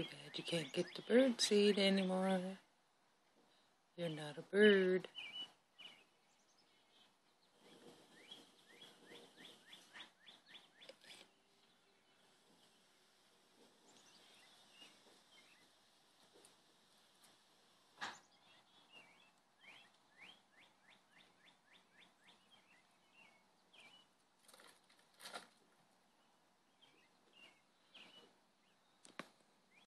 Too bad you can't get the bird seed anymore. You're not a bird.